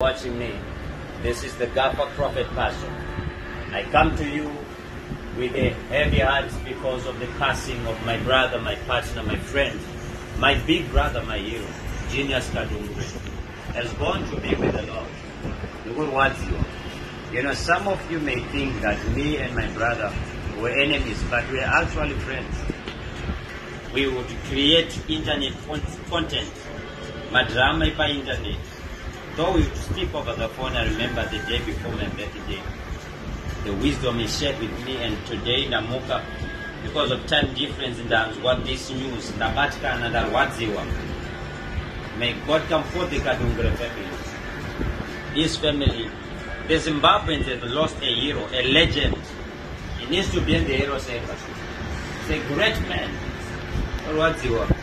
watching me. This is the Gaffer Prophet Pastor. I come to you with a heavy heart because of the passing of my brother, my partner, my friend, my big brother, my hero, Genius Kadungure, has gone to be with the Lord. Look what you. You know, some of you may think that me and my brother were enemies, but we are actually friends. We would create internet con- content, madrama by internet. Though we speak over the phone, I remember the day before my birthday. The wisdom is shared with me, and today Namuka, because of time difference, what this news, Nabatka and Wadziwa. May God come forth the Kadungure family. His family, the Zimbabweans have lost a hero, a legend. He needs to be in the Heroes Acre. He's a great man. Wadziwa.